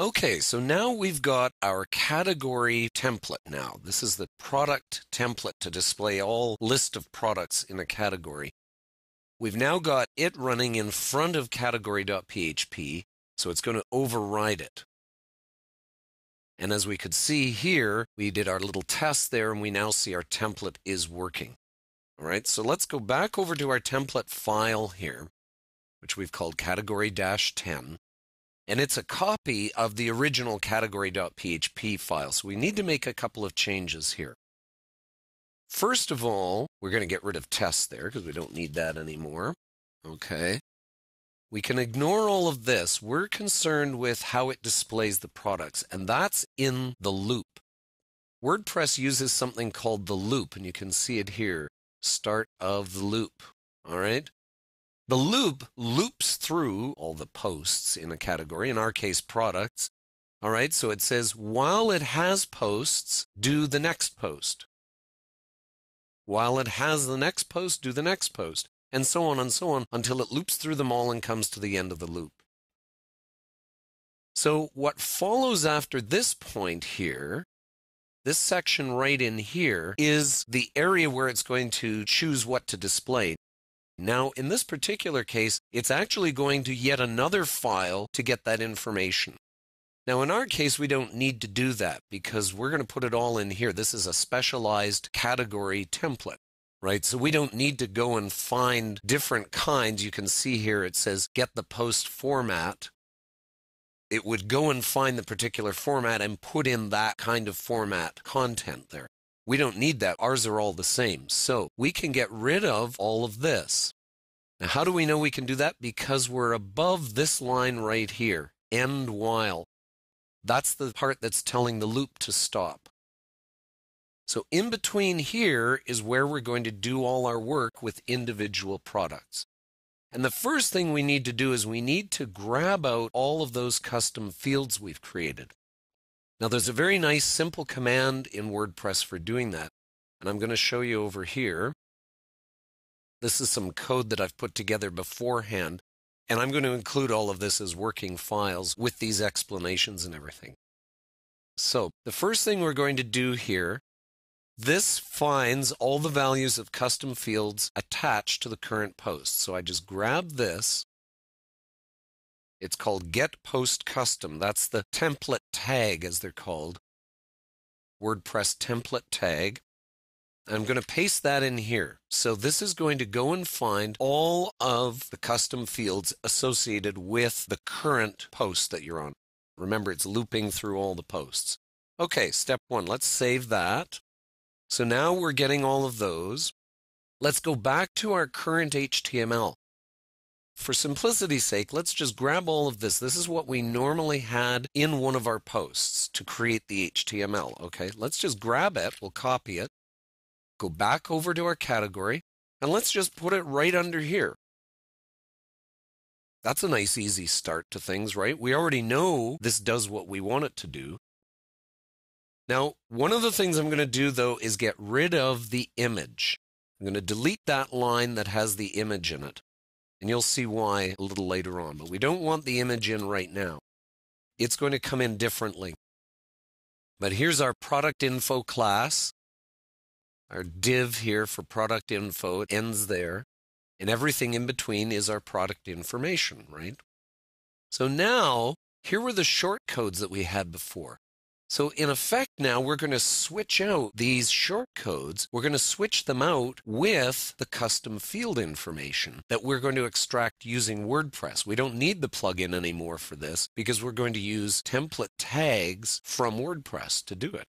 Okay, so now we've got our category template now. This is the product template to display all list of products in a category. We've now got it running in front of category.php, so it's going to override it. And as we could see here, we did our little test there and we now see our template is working. All right, so let's go back over to our template file here, which we've called category-10. And it's a copy of the original category.php file. So we need to make a couple of changes here. First of all, we're going to get rid of test there because we don't need that anymore. Okay. We can ignore all of this. We're concerned with how it displays the products, and that's in the loop. WordPress uses something called the loop, and you can see it here. Start of the loop. All right. The loop loops through all the posts in a category, in our case, products. All right. So it says, while it has posts, do the next post. While it has the next post, do the next post and so on and so on until it loops through them all and comes to the end of the loop. So what follows after this point here, this section right in here, is the area where it's going to choose what to display. Now, in this particular case, it's actually going to yet another file to get that information. Now, in our case, we don't need to do that because we're going to put it all in here. This is a specialized category template right? So we don't need to go and find different kinds. You can see here it says get the post format. It would go and find the particular format and put in that kind of format content there. We don't need that. Ours are all the same. So we can get rid of all of this. Now, how do we know we can do that? Because we're above this line right here, end while. That's the part that's telling the loop to stop. So in between here is where we're going to do all our work with individual products. And the first thing we need to do is we need to grab out all of those custom fields we've created. Now there's a very nice simple command in WordPress for doing that. And I'm going to show you over here. This is some code that I've put together beforehand. And I'm going to include all of this as working files with these explanations and everything. So the first thing we're going to do here this finds all the values of custom fields attached to the current post. So I just grab this. It's called get post custom. That's the template tag, as they're called. WordPress template tag. I'm going to paste that in here. So this is going to go and find all of the custom fields associated with the current post that you're on. Remember, it's looping through all the posts. Okay, step one, let's save that. So now we're getting all of those. Let's go back to our current HTML. For simplicity's sake, let's just grab all of this. This is what we normally had in one of our posts to create the HTML. Okay, let's just grab it. We'll copy it. Go back over to our category and let's just put it right under here. That's a nice easy start to things, right? We already know this does what we want it to do. Now, one of the things I'm going to do though is get rid of the image. I'm going to delete that line that has the image in it. And you'll see why a little later on. But we don't want the image in right now. It's going to come in differently. But here's our product info class. Our div here for product info it ends there. And everything in between is our product information, right? So now, here were the short codes that we had before. So in effect now we're going to switch out these short codes. We're going to switch them out with the custom field information that we're going to extract using WordPress. We don't need the plugin anymore for this because we're going to use template tags from WordPress to do it.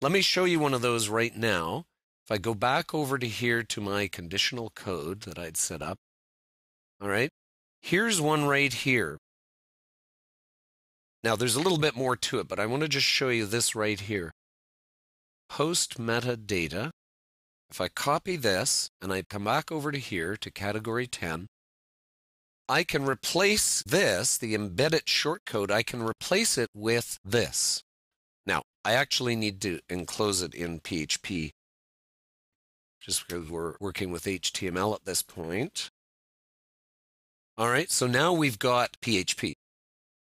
Let me show you one of those right now. If I go back over to here to my conditional code that I'd set up, all right, here's one right here. Now, there's a little bit more to it, but I want to just show you this right here. Post metadata. If I copy this and I come back over to here to category 10, I can replace this, the embedded shortcode, I can replace it with this. Now, I actually need to enclose it in PHP just because we're working with HTML at this point. All right, so now we've got PHP.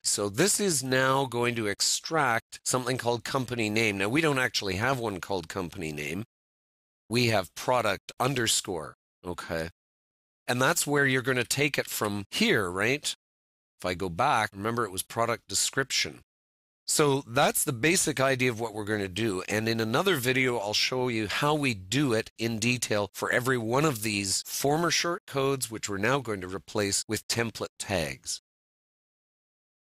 So this is now going to extract something called company name. Now we don't actually have one called company name. We have product underscore. Okay. And that's where you're going to take it from here, right? If I go back, remember it was product description. So that's the basic idea of what we're going to do. And in another video, I'll show you how we do it in detail for every one of these former short codes, which we're now going to replace with template tags.